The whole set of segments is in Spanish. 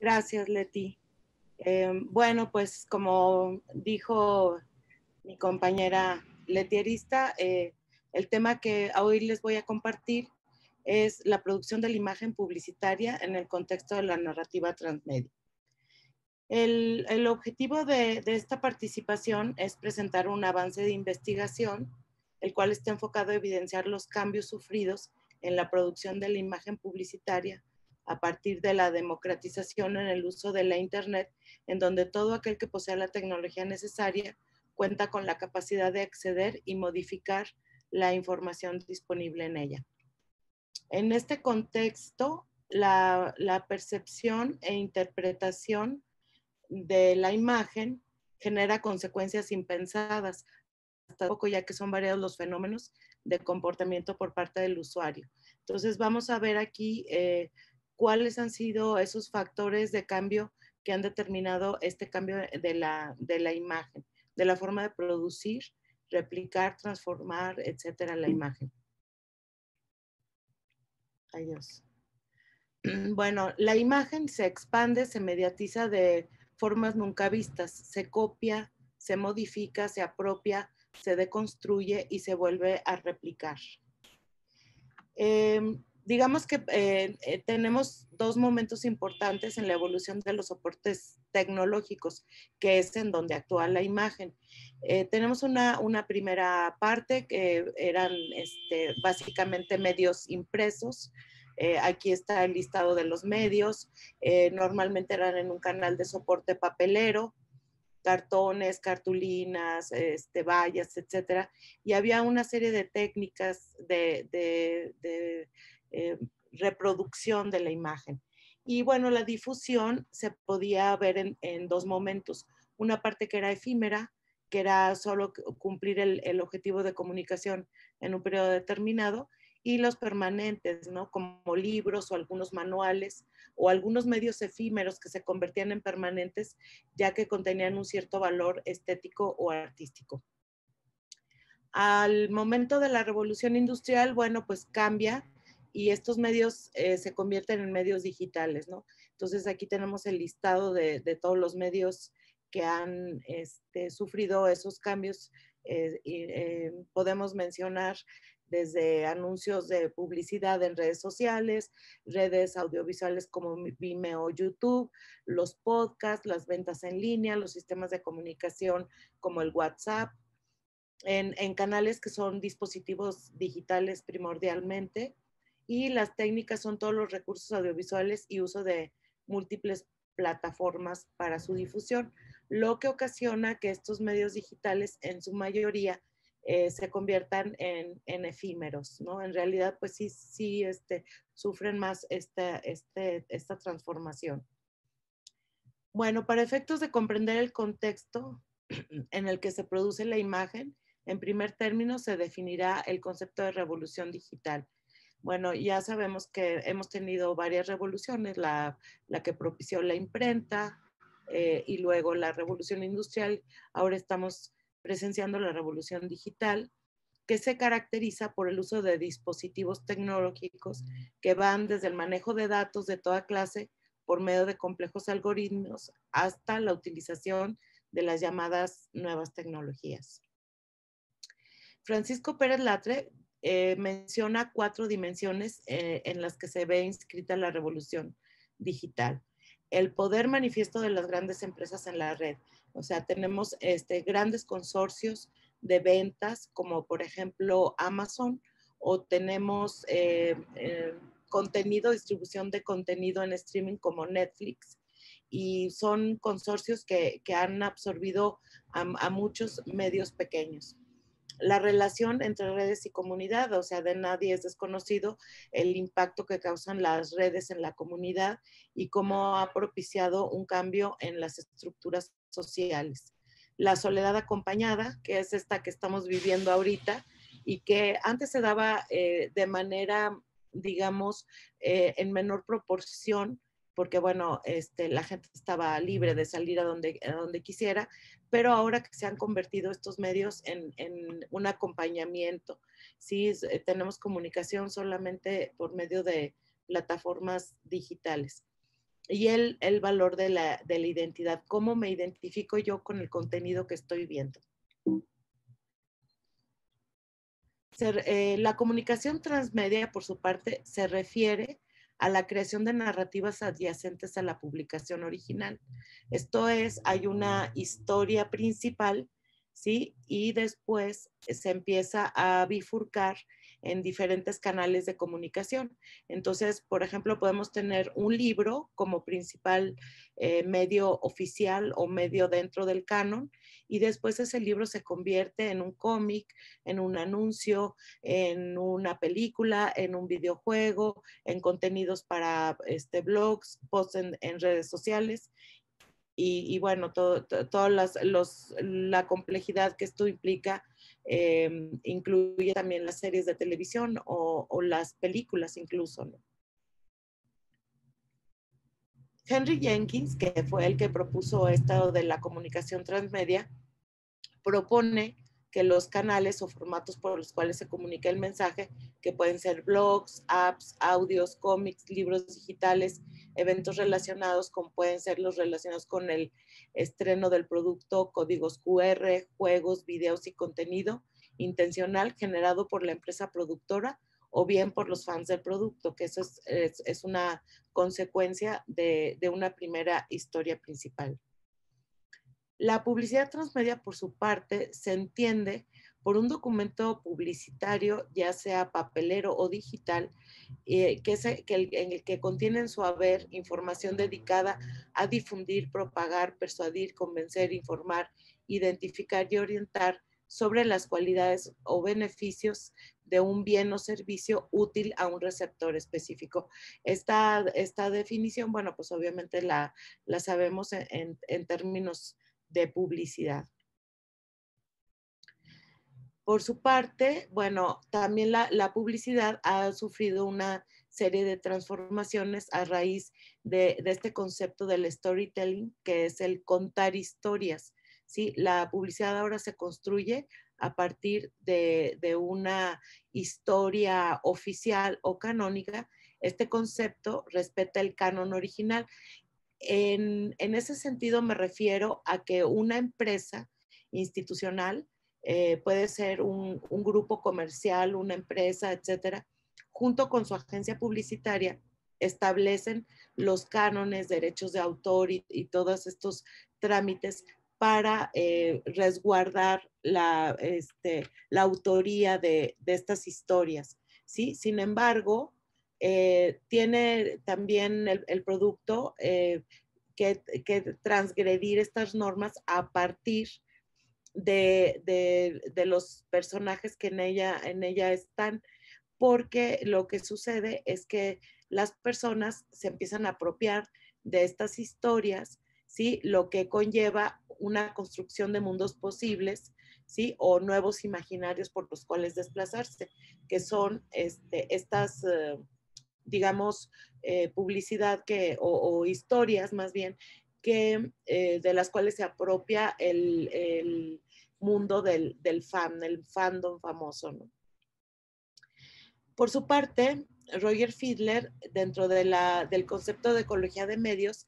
Gracias, Leti. Em, bueno, pues como dijo mi compañera letierista, eh, el tema que hoy les voy a compartir es la producción de la imagen publicitaria en el contexto de la narrativa transmedia. El, objetivo de, esta participación es presentar un avance de investigación, el cual está enfocado a evidenciar los cambios sufridos en la producción de la imagen publicitaria a partir de la democratización en el uso de la Internet, en donde todo aquel que posea la tecnología necesaria cuenta con la capacidad de acceder y modificar la información disponible en ella. En este contexto, la, percepción e interpretación de la imagen genera consecuencias impensadas, hasta poco ya que son variados los fenómenos de comportamiento por parte del usuario. Entonces vamos a ver aquí eh, cuáles han sido esos factores de cambio que han determinado este cambio de la, de la imagen, de la forma de producir, replicar, transformar, etcétera, la imagen. Adiós. Bueno, la imagen se expande, se mediatiza de formas nunca vistas. Se copia, se modifica, se apropia, se deconstruye y se vuelve a replicar. Em, digamos que eh, eh, tenemos dos momentos importantes en la evolución de los soportes tecnológicos, que es en donde actúa la imagen. Eh, tenemos una, una, primera parte que eran este, básicamente medios impresos, eh, aquí está el listado de los medios. Eh, normalmente eran en un canal de soporte papelero, cartones, cartulinas, este, vallas, etcétera. Y había una serie de técnicas de, eh, reproducción de la imagen. Y bueno, la difusión se podía ver en, dos momentos. Una parte que era efímera, que era solo cumplir el objetivo de comunicación en un periodo determinado, y los permanentes, ¿no? Como libros o algunos manuales o algunos medios efímeros que se convertían en permanentes ya que contenían un cierto valor estético o artístico. Al momento de la revolución industrial, bueno, pues cambia y estos medios eh, se convierten en medios digitales, ¿no? Entonces aquí tenemos el listado de, todos los medios que han este, sufrido esos cambios. Eh, eh, podemos mencionar desde anuncios de publicidad en redes sociales, redes audiovisuales como Vimeo, YouTube, los podcasts, las ventas en línea, los sistemas de comunicación como el WhatsApp, en, en canales que son dispositivos digitales primordialmente, y las técnicas son todos los recursos audiovisuales y uso de múltiples plataformas para su difusión, lo que ocasiona que estos medios digitales en su mayoría eh, se conviertan en, efímeros, ¿no? En realidad, pues sí, sí este, sufren más este, esta transformación. Bueno, para efectos de comprender el contexto en el que se produce la imagen, en primer término se definirá el concepto de revolución digital. Bueno, ya sabemos que hemos tenido varias revoluciones, la, que propició la imprenta eh, y luego la revolución industrial. Ahora estamos presenciando la revolución digital, que se caracteriza por el uso de dispositivos tecnológicos que van desde el manejo de datos de toda clase por medio de complejos algoritmos hasta la utilización de las llamadas nuevas tecnologías. Francisco Pérez Latre eh, menciona cuatro dimensiones eh, en las que se ve inscrita la revolución digital. El poder manifiesto de las grandes empresas en la red, o sea, tenemos este, grandes consorcios de ventas, como por ejemplo Amazon, o tenemos eh, contenido, distribución de contenido en streaming como Netflix. Y son consorcios que, han absorbido a, muchos medios pequeños la relación entre redes y comunidad, o sea, de nadie es desconocido el impacto que causan las redes en la comunidad y cómo ha propiciado un cambio en las estructuras sociales. La soledad acompañada, que es esta que estamos viviendo ahorita y que antes se daba eh, de manera, digamos, eh, en menor proporción, porque bueno, este, la gente estaba libre de salir a donde, donde quisiera, pero ahora que se han convertido estos medios en, un acompañamiento, sí, eh, tenemos comunicación solamente por medio de plataformas digitales. y el, el valor de la, de la identidad, cómo me identifico yo con el contenido que estoy viendo. Eh, la comunicación transmedia, por su parte, se refiere a la creación de narrativas adyacentes a la publicación original. Esto es, hay una historia principal, ¿sí? Y después se empieza a bifurcar en diferentes canales de comunicación. Entonces, por ejemplo, podemos tener un libro como principal eh, medio oficial o medio dentro del canon y después ese libro se convierte en un cómic, en un anuncio, en una película, en un videojuego, en contenidos para este, blogs, posts en, redes sociales. Y, bueno, toda la complejidad que esto implica eh, incluye también las series de televisión o, las películas incluso. Henry Jenkins, que fue el que propuso esto de la comunicación transmedia, propone que los canales o formatos por los cuales se comunica el mensaje, que pueden ser blogs, apps, audios, cómics, libros digitales, eventos relacionados, como pueden ser los relacionados con el estreno del producto, códigos QR, juegos, videos y contenido intencional generado por la empresa productora o bien por los fans del producto, que eso es, una consecuencia de, de una primera historia principal. La publicidad transmedia, por su parte, se entiende por un documento publicitario, ya sea papelero o digital, eh, que, en el que contiene en su haber información dedicada a difundir, propagar, persuadir, convencer, informar, identificar y orientar sobre las cualidades o beneficios de un bien o servicio útil a un receptor específico. Esta, esta definición, bueno, pues obviamente la, la sabemos en, en términos de publicidad. Por su parte, bueno, también la, publicidad ha sufrido una serie de transformaciones a raíz de, este concepto del storytelling, que es el contar historias. ¿sí? La publicidad ahora se construye a partir de, una historia oficial o canónica. Este concepto respeta el canon original. En, ese sentido me refiero a que una empresa institucional eh, puede ser un, grupo comercial, una empresa, etcétera, junto con su agencia publicitaria, establecen los cánones, derechos de autor y, todos estos trámites para eh, resguardar la, este, la autoría de, estas historias. ¿sí? Sin embargo, eh, tiene también el, producto que, que, transgredir estas normas a partir de, los personajes que en ella, en ella están, porque lo que sucede es que las personas se empiezan a apropiar de estas historias, ¿sí? Lo que conlleva una construcción de mundos posibles, ¿sí? O nuevos imaginarios por los cuales desplazarse, que son este, estas, eh, digamos, eh, publicidad que, o, historias más bien, que, eh, de las cuales se apropia el, mundo del, fan, el fandom famoso. Por su parte, Roger Fiedler, dentro de la, del concepto de ecología de medios,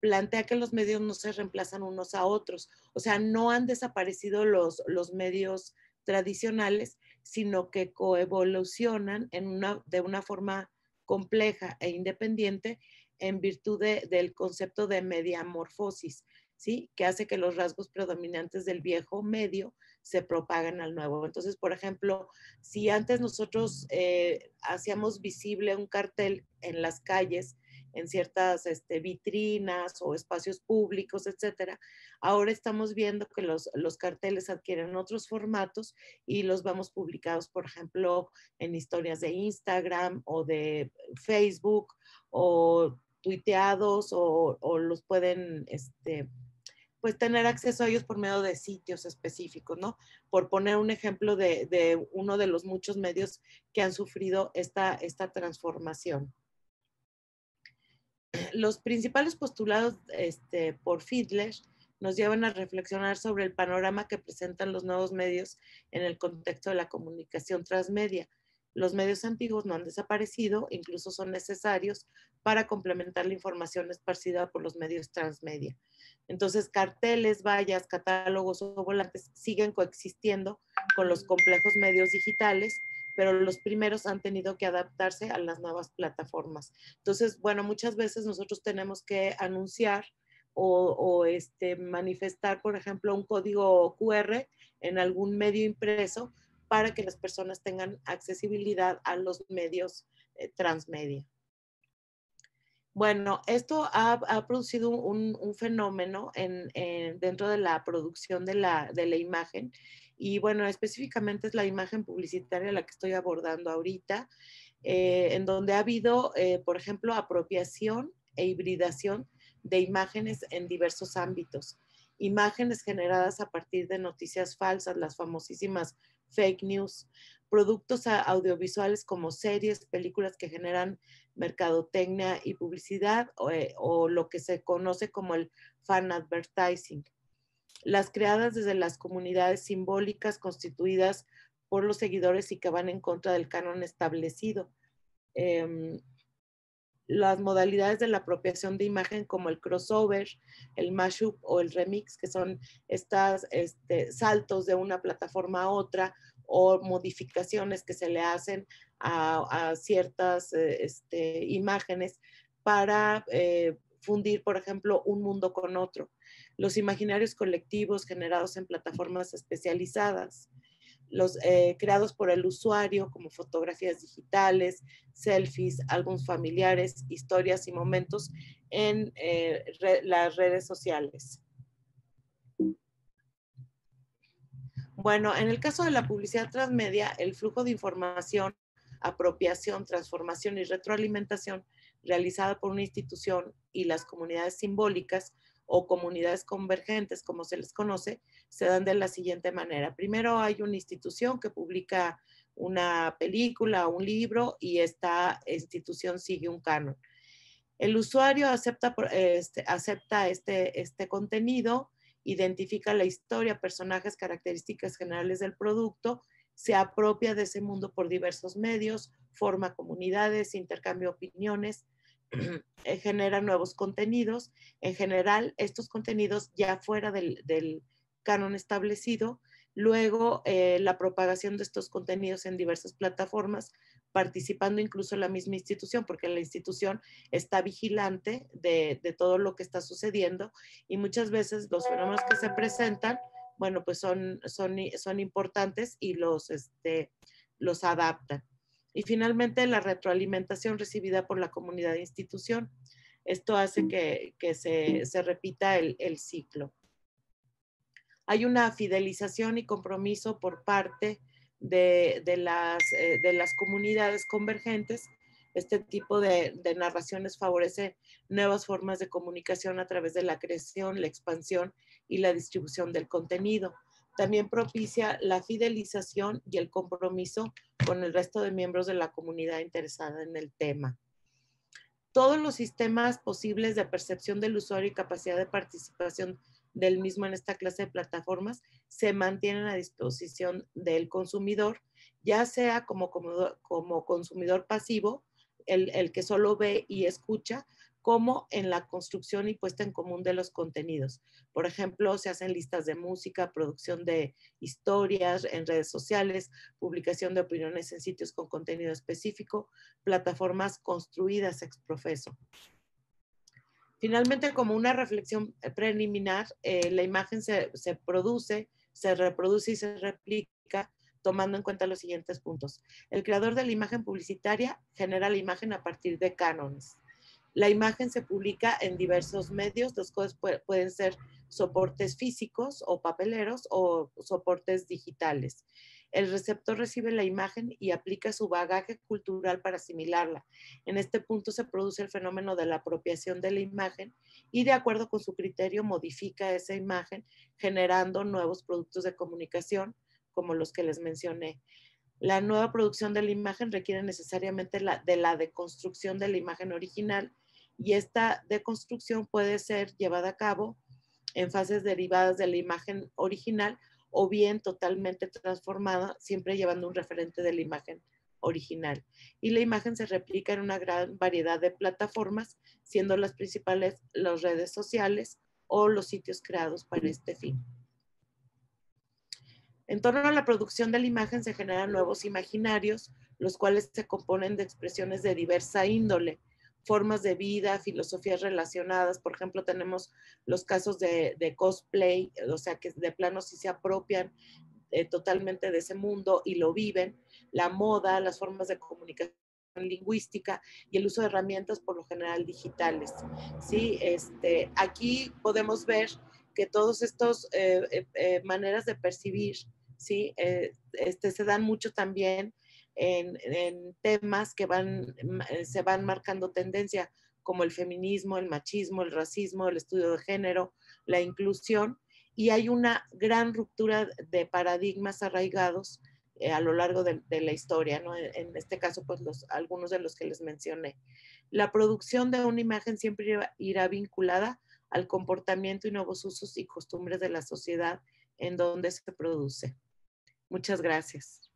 plantea que los medios no se reemplazan unos a otros. O sea, no han desaparecido los, los medios tradicionales, sino que coevolucionan en una, de una forma compleja e independiente en virtud del concepto de mediamorfosis, ¿sí? Que hace que los rasgos predominantes del viejo medio se propaguen al nuevo. Entonces, por ejemplo, si antes nosotros eh, hacíamos visible un cartel en las calles, en ciertas este, vitrinas o espacios públicos, etcétera. Ahora estamos viendo que los, los, carteles adquieren otros formatos y los vamos publicados, por ejemplo, en historias de Instagram o de Facebook o tuiteados o, los pueden, este, pues tener acceso a ellos por medio de sitios específicos, ¿no? Por poner un ejemplo de, uno de los muchos medios que han sufrido esta, esta transformación. Los principales postulados este, por Fiedler nos llevan a reflexionar sobre el panorama que presentan los nuevos medios en el contexto de la comunicación transmedia. Los medios antiguos no han desaparecido, incluso son necesarios para complementar la información esparcida por los medios transmedia. Entonces, carteles, vallas, catálogos o volantes siguen coexistiendo con los complejos medios digitales, pero los primeros han tenido que adaptarse a las nuevas plataformas. Entonces, bueno, muchas veces nosotros tenemos que anunciar o, este, manifestar, por ejemplo, un código QR en algún medio impreso para que las personas tengan accesibilidad a los medios eh, transmedia. Bueno, esto ha, producido un, fenómeno en, dentro de la producción de la, de la, imagen y bueno, específicamente es la imagen publicitaria la que estoy abordando ahorita, eh, en donde ha habido, eh, por ejemplo, apropiación e hibridación de imágenes en diversos ámbitos. Imágenes generadas a partir de noticias falsas, las famosísimas fake news, productos audiovisuales como series, películas que generan mercadotecnia y publicidad eh, o, lo que se conoce como el fan advertising. Las creadas desde las comunidades simbólicas constituidas por los seguidores y que van en contra del canon establecido. Em, las modalidades de la apropiación de imagen como el crossover, el mashup o el remix, que son estos este, saltos de una plataforma a otra o modificaciones que se le hacen a, ciertas eh, este, imágenes para eh, fundir, por ejemplo, un mundo con otro. Los imaginarios colectivos generados en plataformas especializadas, los eh, creados por el usuario como fotografías digitales, selfies, álbumes familiares, historias y momentos en las redes sociales. Bueno, en el caso de la publicidad transmedia, el flujo de información, apropiación, transformación y retroalimentación realizada por una institución y las comunidades simbólicas o comunidades convergentes, como se les conoce, se dan de la siguiente manera. Primero hay una institución que publica una película o un libro y esta institución sigue un canon. El usuario acepta, este, acepta este, este contenido identifica la historia, personajes, características generales del producto, se apropia de ese mundo por diversos medios, forma comunidades, intercambia opiniones, genera nuevos contenidos. En general, estos contenidos ya fuera del, canon establecido, luego eh, la propagación de estos contenidos en diversas plataformas participando incluso la misma institución, porque la institución está vigilante de, todo lo que está sucediendo y muchas veces los fenómenos que se presentan, bueno, pues son, son, son importantes y los, este, los adaptan. Y finalmente, la retroalimentación recibida por la comunidad de institución. Esto hace que, se, repita el, el ciclo. Hay una fidelización y compromiso por parte de, las, eh, de las comunidades convergentes. Este tipo de, narraciones favorece nuevas formas de comunicación a través de la creación, la expansión y la distribución del contenido. También propicia la fidelización y el compromiso con el resto de miembros de la comunidad interesada en el tema. Todos los sistemas posibles de percepción del usuario y capacidad de participación del mismo en esta clase de plataformas se mantienen a disposición del consumidor, ya sea como, como, consumidor pasivo, el, el, que solo ve y escucha, como en la construcción y puesta en común de los contenidos. Por ejemplo, se hacen listas de música, producción de historias en redes sociales, publicación de opiniones en sitios con contenido específico, plataformas construidas ex profeso. Finalmente, como una reflexión preliminar, eh, la imagen se, produce, se reproduce y se replica tomando en cuenta los siguientes puntos. El creador de la imagen publicitaria genera la imagen a partir de cánones. La imagen se publica en diversos medios, los cuales pueden ser soportes físicos o papeleros o soportes digitales. El receptor recibe la imagen y aplica su bagaje cultural para asimilarla. En este punto se produce el fenómeno de la apropiación de la imagen y de acuerdo con su criterio modifica esa imagen generando nuevos productos de comunicación como los que les mencioné. La nueva producción de la imagen requiere necesariamente la, de la deconstrucción de la imagen original y esta deconstrucción puede ser llevada a cabo en fases derivadas de la imagen original o bien totalmente transformada, siempre llevando un referente de la imagen original. Y la imagen se replica en una gran variedad de plataformas, siendo las principales las redes sociales o los sitios creados para este fin. En torno a la producción de la imagen se generan nuevos imaginarios, los cuales se componen de expresiones de diversa índole, formas de vida, filosofías relacionadas. Por ejemplo, tenemos los casos de, cosplay, o sea, que de plano sí se apropian eh, totalmente de ese mundo y lo viven. La moda, las formas de comunicación lingüística y el uso de herramientas por lo general digitales. ¿sí? Este, aquí podemos ver que todos estos eh, eh, maneras de percibir ¿sí? este, se dan mucho también en, temas que van, eh, se van marcando tendencia, como el feminismo, el machismo, el racismo, el estudio de género, la inclusión, y hay una gran ruptura de paradigmas arraigados eh, a lo largo de, la historia, ¿no? En, este caso, pues los, algunos de los que les mencioné. La producción de una imagen siempre irá vinculada al comportamiento y nuevos usos y costumbres de la sociedad en donde se produce. Muchas gracias.